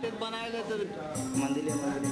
पेट मंदिर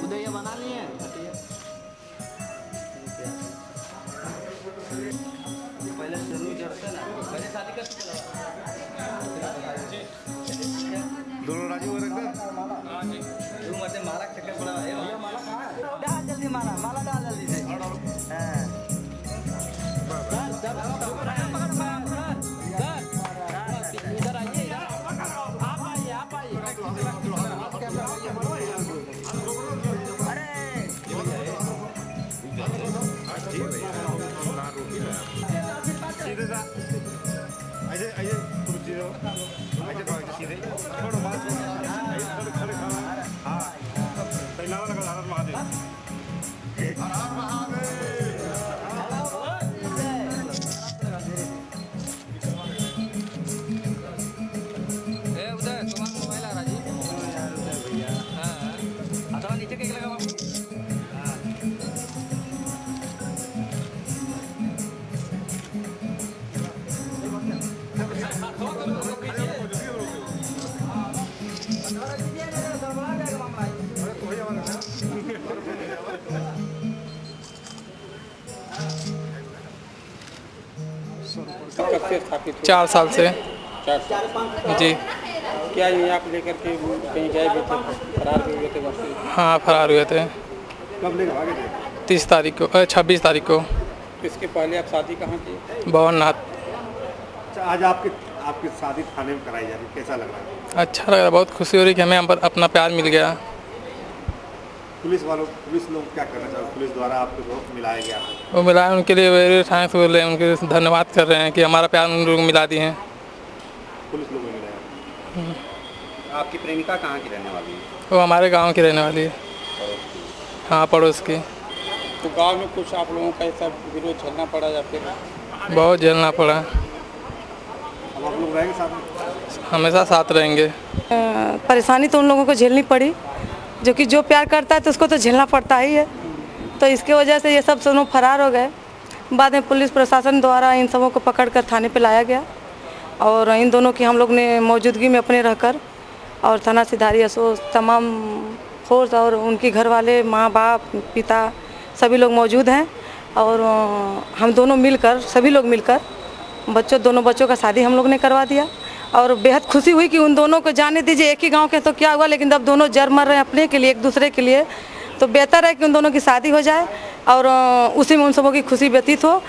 कब से स्थापित हुआ चार साल से। चार साल। जी। क्या ये आप लेकर के कहीं गए भी थे? फरार हुए थे वहाँ से हाँ फरार हुए थे। कब लेके भागे थे? तीस तारीख को छब्बीस तारीख को। इसके पहले आप शादी कहाँ की? भवननाथ। अच्छा, आज आपकी आपकी शादी थाने में कराई जा रही कैसा लग रहा है? अच्छा लग रहा है बहुत खुशी हो रही कि हमें पर अपना प्यार मिल गया। पुलिस वालों पुलिस लोग क्या करना चाहते पुलिस द्वारा आपको जो मिलाया गया वो मिला है उनके लिए वेरी थैंक्स बोल रहे हैं उनके धन्यवाद कर रहे हैं कि हमारा प्यार उन लोगों को मिला दिए हैं। पुलिस लोगों मिलाया आपकी प्रेमिका कहाँ की रहने वाली है? वो हमारे गाँव की रहने वाली है। हाँ पड़ोस की। तो गाँव में कुछ आप लोगों का ऐसा विरोध झेलना पड़ा या फिर? बहुत झेलना पड़ा। लोग रहेंगे साथ में? हमेशा साथ रहेंगे। परेशानी तो उन लोगों को झेलनी पड़ी जो कि जो प्यार करता है तो उसको तो झेलना पड़ता ही है। तो इसके वजह से ये सब दोनों फरार हो गए। बाद में पुलिस प्रशासन द्वारा इन सबों को पकड़ कर थाने पर लाया गया और इन दोनों की हम लोग ने मौजूदगी में अपने रहकर और थाना सिधारी असो तमाम फोर्स और उनके घर वाले माँ बाप पिता सभी लोग मौजूद हैं और हम दोनों मिलकर सभी लोग मिलकर बच्चों, दोनों बच्चों का शादी हम लोग ने करवा दिया। और बेहद खुशी हुई कि उन दोनों को जाने दीजिए, एक ही गाँव के तो क्या हुआ? लेकिन जब दोनों जर मर रहे हैं अपने के लिए, एक दूसरे के लिए। तो बेहतर है कि उन दोनों की शादी हो जाए और उसी में उन सबों की खुशी व्यतीत हो।